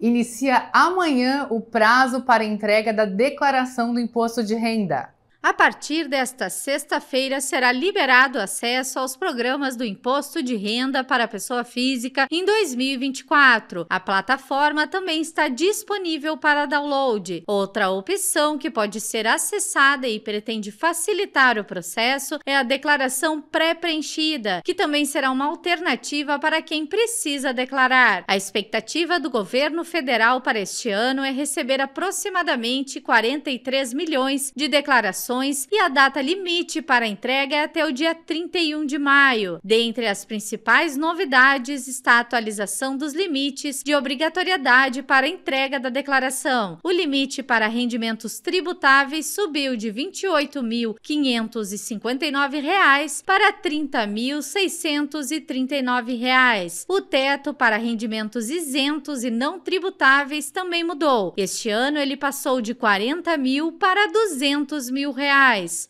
Inicia amanhã o prazo para entrega da declaração do imposto de renda. A partir desta sexta-feira será liberado acesso aos programas do Imposto de Renda para a Pessoa Física em 2024. A plataforma também está disponível para download. Outra opção que pode ser acessada e pretende facilitar o processo é a declaração pré-preenchida, que também será uma alternativa para quem precisa declarar. A expectativa do governo federal para este ano é receber aproximadamente 43 milhões de declarações e a data limite para entrega é até o dia 31 de maio. Dentre as principais novidades está a atualização dos limites de obrigatoriedade para entrega da declaração. O limite para rendimentos tributáveis subiu de R$ 28.559 para R$ 30.639. O teto para rendimentos isentos e não tributáveis também mudou. Este ano ele passou de 40 mil para 200 mil reais.